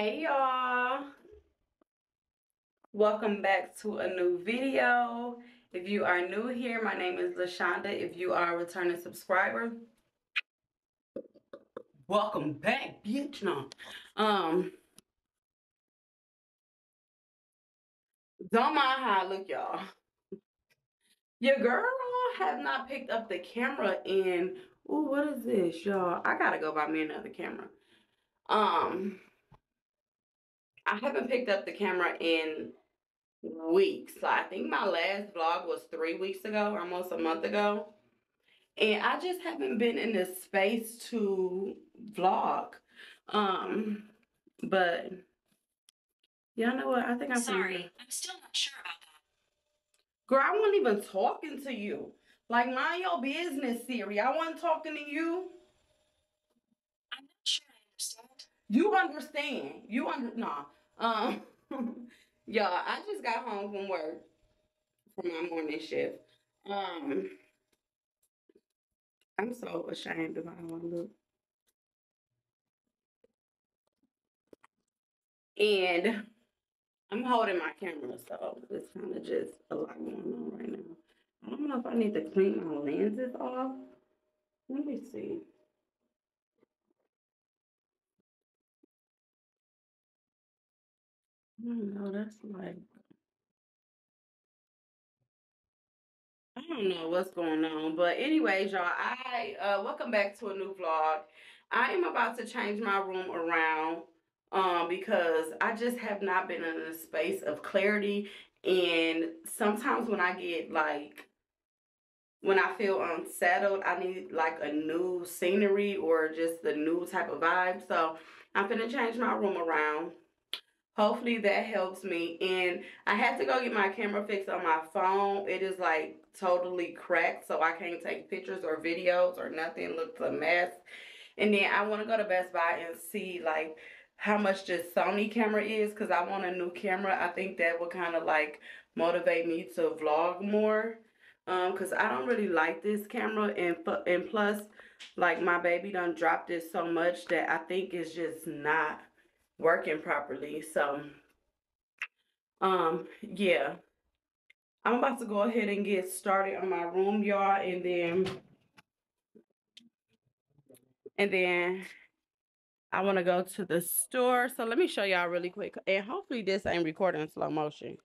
Hey y'all. Welcome back to a new video. If you are new here, my name is Lashawnda. If you are a returning subscriber, welcome back, bitch. No. Um don't mind how I look, y'all. Your girl have not picked up the camera in. Ooh, what is this, y'all? I gotta go buy me another camera. Um, I haven't picked up the camera in weeks. So I think my last vlog was three weeks ago, almost a month ago. And I just haven't been in the space to vlog. Um, but y'all know what? I think I'm sorry. I'm still not sure about that. Girl, I wasn't even talking to you. Like, mind your business, Siri. I wasn't talking to you. I'm not sure I understand. You understand. You under nah. Um y'all, I just got home from work for my morning shift. Um I'm so ashamed of how I look. And I'm holding my camera, so it's kind of just a lot going on right now. I don't know if I need to clean my lenses off. Let me see. I don't know, that's like I don't know what's going on, but anyways, y'all, I uh welcome back to a new vlog. I am about to change my room around um because I just have not been in a space of clarity and sometimes when I get like when I feel unsettled, I need like a new scenery or just the new type of vibe. So I'm gonna change my room around hopefully that helps me. And i had to go get my camera fixed on my phone. It is like totally cracked so i can't take pictures or videos or nothing. Looks a mess. And then i want to go to best buy and see like how much this sony camera is because i want a new camera. I think that would kind of like motivate me to vlog more um because i don't really like this camera. And and plus like my baby done dropped this so much that i think it's just not working properly. So, um, yeah. I'm about to go ahead and get started on my room, y'all, and then, and then I want to go to the store. So let me show y'all really quick. And hopefully this ain't recording in slow motion.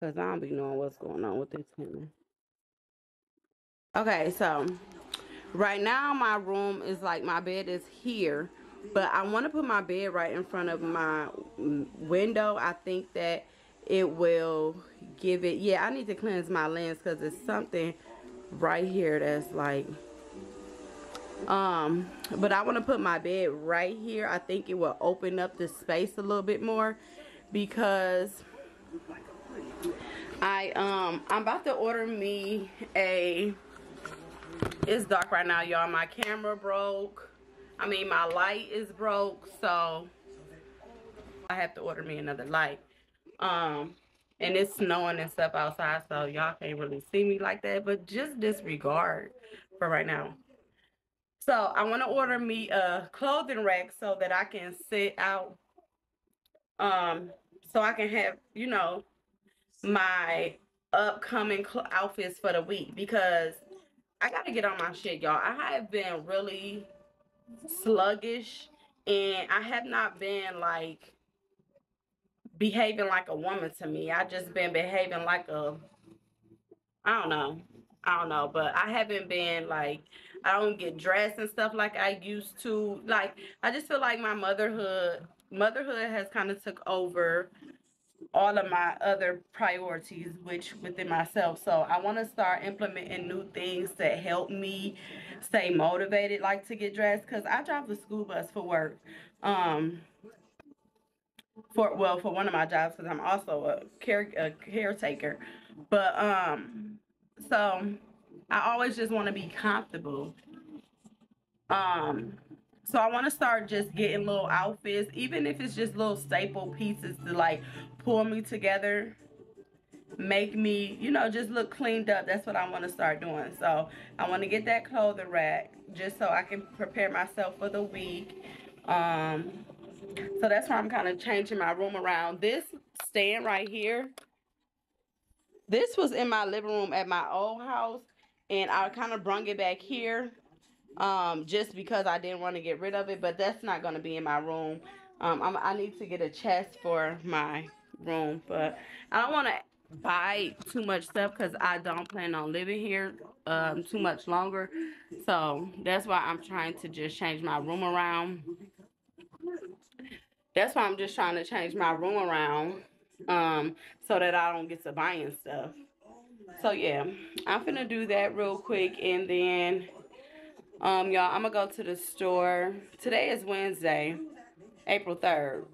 Because I don't be knowing what's going on with this camera. Okay, so right now my room is like my bed is here but I want to put my bed right in front of my window. I think that it will give it, yeah, I need to cleanse my lens because it's something right here that's like, um, but I want to put my bed right here. I think it will open up the space a little bit more because I, um, I'm about to order me a, it's dark right now, y'all. My camera broke I mean, my light is broke, so I have to order me another light. Um, and it's snowing and stuff outside, so y'all can't really see me like that, but just disregard for right now. So I want to order me a clothing rack so that I can sit out, um, so I can have, you know, my upcoming outfits for the week because I got to get on my shit, y'all. I have been really sluggish and I have not been like behaving like a woman to me. I just been behaving like a I don't know. I don't know, but I haven't been like I don't get dressed and stuff like I used to. Like I just feel like my motherhood motherhood has kind of took over all of my other priorities which within myself. So i want to start implementing new things to help me stay motivated like to get dressed because i drive the school bus for work. Um for well for one of my jobs because i'm also a care a caretaker. But um so i always just want to be comfortable. Um so I want to start just getting little outfits, even if it's just little staple pieces to like pull me together make me you know just look cleaned up that's what i want to start doing so i want to get that clothing rack just so i can prepare myself for the week um So that's why I'm kind of changing my room around. This stand right here, this was in my living room at my old house. And I kind of brung it back here um, just because I didn't want to get rid of it. But that's not going to be in my room. Um, I'm, I need to get a chest for my room. But I don't want to buy too much stuff because I don't plan on living here um, too much longer. So that's why I'm trying to just change my room around. That's why I'm just trying to change my room around um, so that I don't get to buying stuff. So yeah, I'm gonna do that real quick and then um y'all I'm gonna go to the store. Today is Wednesday, April 3rd.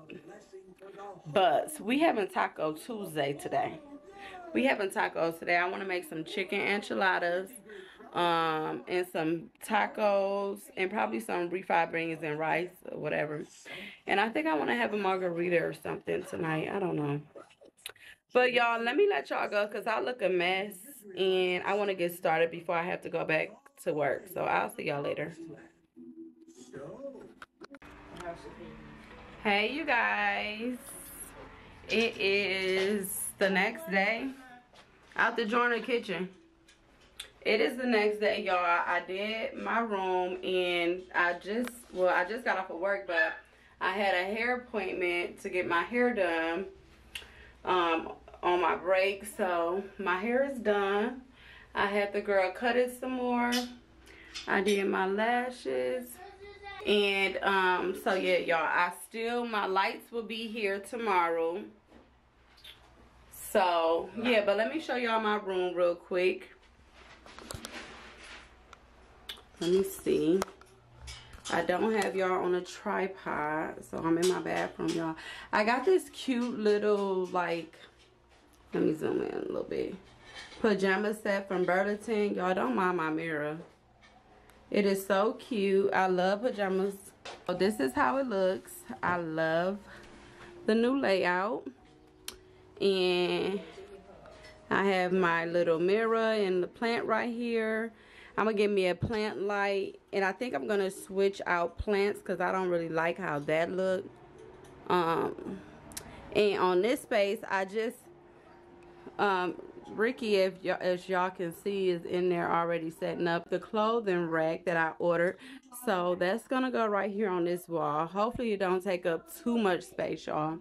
But we having Taco Tuesday today we having tacos today. I want to make some chicken enchiladas um, and some tacos and probably some refried beans and rice or whatever. And I think I want to have a margarita or something tonight. I don't know. But y'all, let me let y'all go because I look a mess and I want to get started before I have to go back to work. So I'll see y'all later. Hey, you guys. It is the next day out the joiner kitchen. It is the next day y'all. I did my room and i just well i just got off of work but i had a hair appointment to get my hair done um on my break. So my hair is done. I had the girl cut it some more. I did my lashes and um so yeah y'all i still my lights will be here tomorrow so, yeah, but let me show y'all my room real quick. Let me see. I don't have y'all on a tripod, so I'm in my bathroom, y'all. I got this cute little, like, let me zoom in a little bit. Pajama set from Burlington. Y'all don't mind my mirror. It is so cute. I love pajamas. So this is how it looks. I love the new layout and I have my little mirror and the plant right here. I'm gonna give me a plant light and I think I'm gonna switch out plants because I don't really like how that look. Um, and on this space, I just um, Ricky, if as y'all can see, is in there already setting up the clothing rack that I ordered. So that's gonna go right here on this wall. Hopefully, it don't take up too much space, y'all.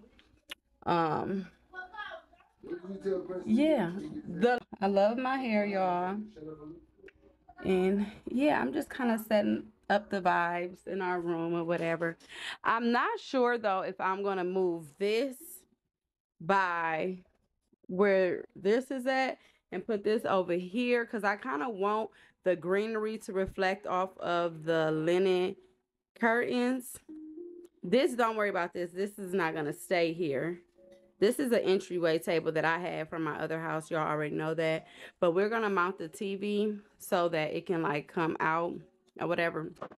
Um, yeah the i love my hair y'all and yeah i'm just kind of setting up the vibes in our room or whatever i'm not sure though if i'm gonna move this by where this is at and put this over here because i kind of want the greenery to reflect off of the linen curtains this don't worry about this this is not gonna stay here this is an entryway table that I have from my other house. Y'all already know that. But we're going to mount the TV so that it can like come out or whatever. But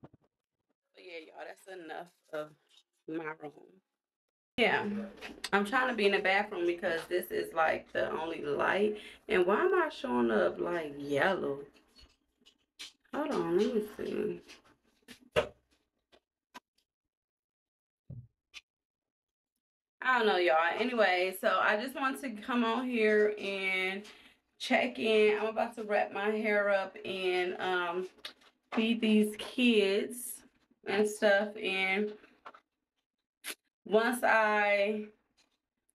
yeah, y'all, that's enough of my room. Yeah, I'm trying to be in the bathroom because this is like the only light. And why am I showing up like yellow? Hold on, let me see. I don't know, y'all. Anyway, so I just want to come on here and check in. I'm about to wrap my hair up and um, feed these kids and stuff. And once I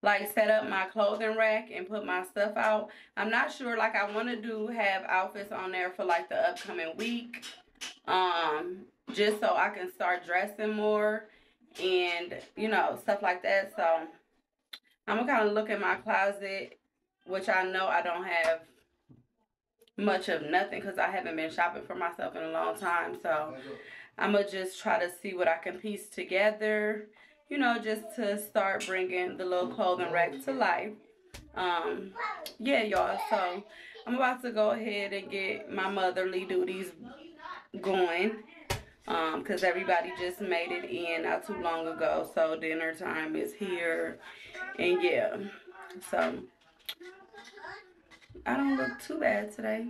like set up my clothing rack and put my stuff out, I'm not sure. Like I want to do have outfits on there for like the upcoming week. Um, just so I can start dressing more and you know stuff like that so i'm gonna kind of look at my closet which i know i don't have much of nothing because i haven't been shopping for myself in a long time so i'm gonna just try to see what i can piece together you know just to start bringing the little clothing rack to life. Um yeah y'all so i'm about to go ahead and get my motherly duties going um because everybody just made it in not too long ago so dinner time is here and yeah so i don't look too bad today.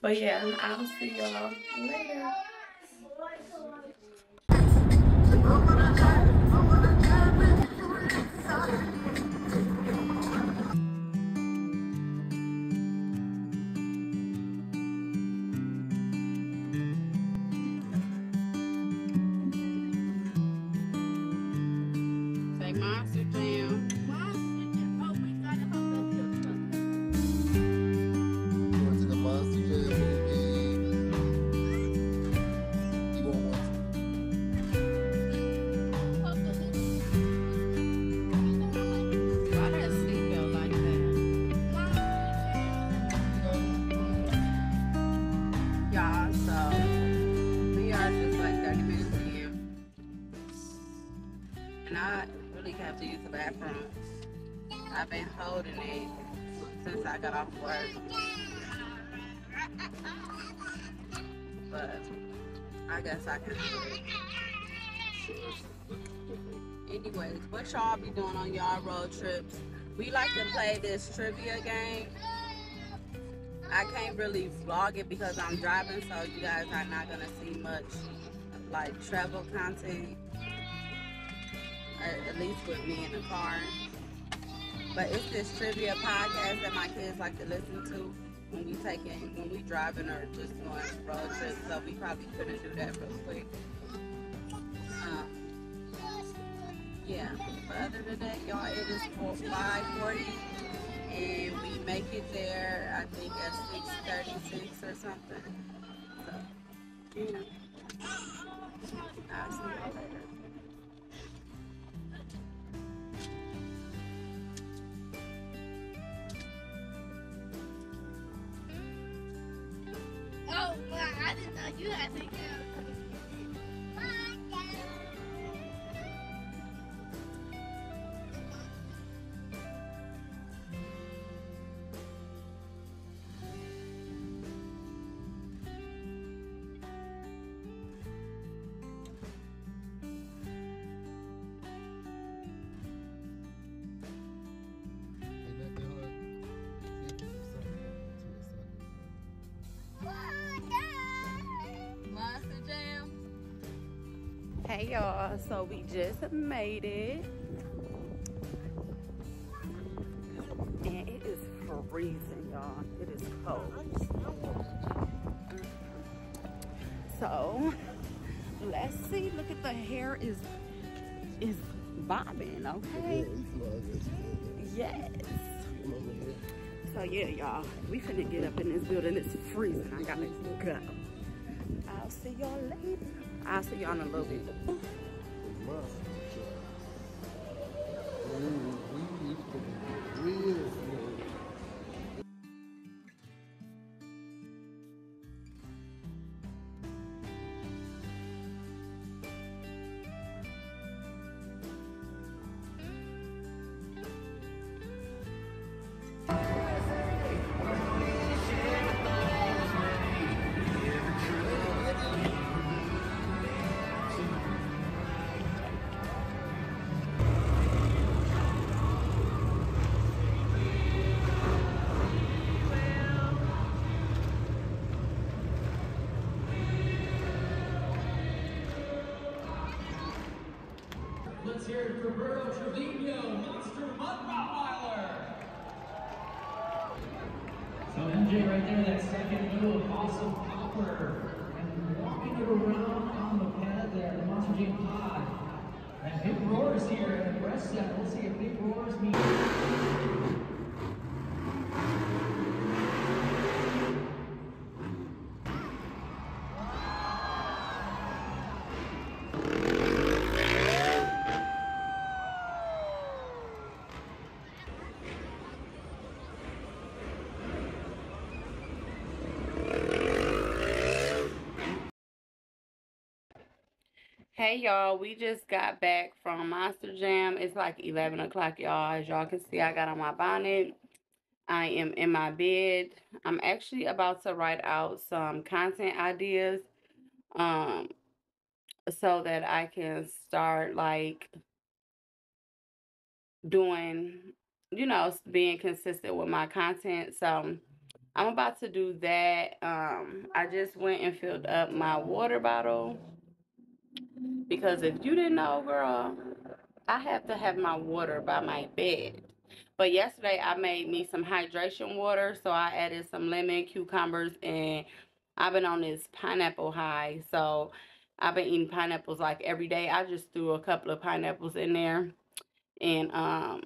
But yeah i'll see y'all later I really have to use the bathroom. I've been holding it since I got off work. But I guess I can. Anyways, what y'all be doing on y'all road trips? We like to play this trivia game. I can't really vlog it because I'm driving, so you guys are not gonna see much like travel content. At, least with me in the car. But it's this trivia podcast that my kids like to listen to when we taking when we driving or just doing road trips. So we probably couldn't do that real quick. Um, yeah. But other than that, y'all, it is 5:40, and we make it there. I think at 6:36 or something. So, yeah. I'll see y'all later. You had to Hey y'all, so we just made it. And it is freezing, y'all. It is cold. So let's see. Look at the hair is is bobbing, okay? Yes. So yeah, y'all, we finna get up in this building. It's freezing. I gotta go. I'll see y'all later. I'll see y'all in a little bit. Let's hear it Trevino, Monster Mutt Rottweiler. So MJ right there, that second move, awesome popper. And walking it around on the pad there, the Monster Jam pod. And big roars here the breast set. Let's see if big roars mean. Hey y'all, we just got back from Monster Jam. It's like 11 o'clock, y'all. As y'all can see, I got on my bonnet. I am in my bed. I'm actually about to write out some content ideas um so that I can start like doing, you know, being consistent with my content. So I'm about to do that. Um I just went and filled up my water bottle because if you didn't know, girl, I have to have my water by my bed. But yesterday I made me some hydration water, so I added some lemon, cucumbers, and I've been on this pineapple high. So I've been eating pineapples like every day. I just threw a couple of pineapples in there. And um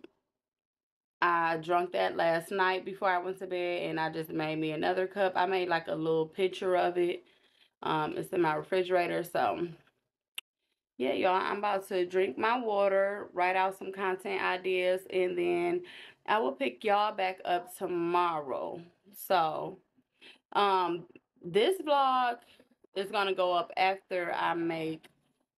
I drank that last night before I went to bed and I just made me another cup. I made like a little picture of it. Um it's in my refrigerator, so yeah, y'all, I'm about to drink my water, write out some content ideas, and then I will pick y'all back up tomorrow. So, um, this vlog is going to go up after I make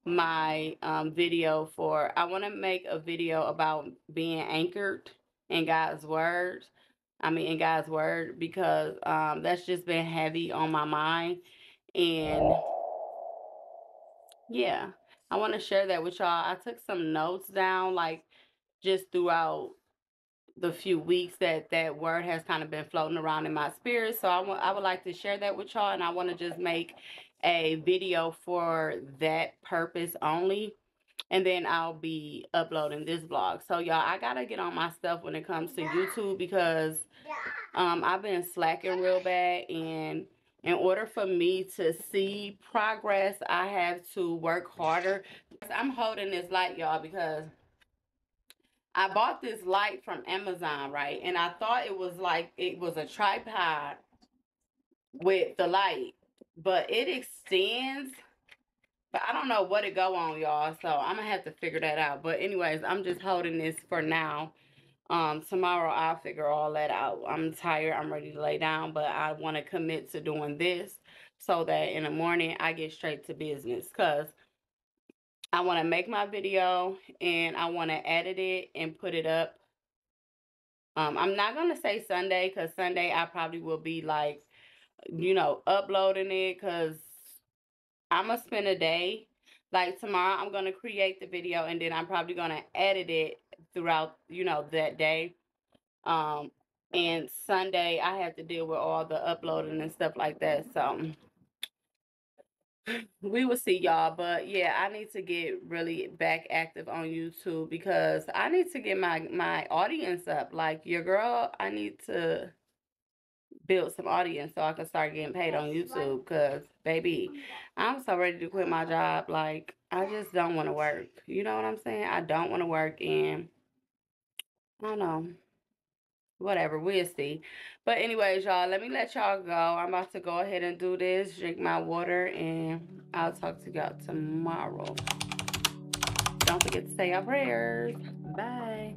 my um, video for, I want to make a video about being anchored in God's Word. I mean, in God's Word, because um, that's just been heavy on my mind. And yeah, I want to share that with y'all. I took some notes down, like just throughout the few weeks that that word has kind of been floating around in my spirit. So I want I would like to share that with y'all, and I want to just make a video for that purpose only. And then I'll be uploading this vlog. So y'all, I gotta get on my stuff when it comes to YouTube because um I've been slacking real bad and in order for me to see progress, I have to work harder. I'm holding this light, y'all, because I bought this light from Amazon, right? And I thought it was like it was a tripod with the light, but it extends. But I don't know what it go on, y'all. So I'm gonna have to figure that out. But anyways, I'm just holding this for now. Um, tomorrow I'll figure all that out. I'm tired. I'm ready to lay down, but I want to commit to doing this so that in the morning I get straight to business. Cause I want to make my video and I want to edit it and put it up. Um, I'm not going to say Sunday because Sunday I probably will be like, you know, uploading it because I'm going to spend a day. Like tomorrow I'm going to create the video and then I'm probably going to edit it throughout, you know, that day. Um, and Sunday I have to deal with all the uploading and stuff like that. So we will see y'all but yeah i need to get really back active on youtube because i need to get my my audience up like your girl i need to build some audience so i can start getting paid on youtube because baby i'm so ready to quit my job like i just don't want to work. You know what i'm saying? I don't want to work and i don't know. Whatever we'll see. But anyways y'all let me let y'all go. I'm about to go ahead and do this drink my water and i'll talk to y'all tomorrow. Don't forget to say your prayers. Bye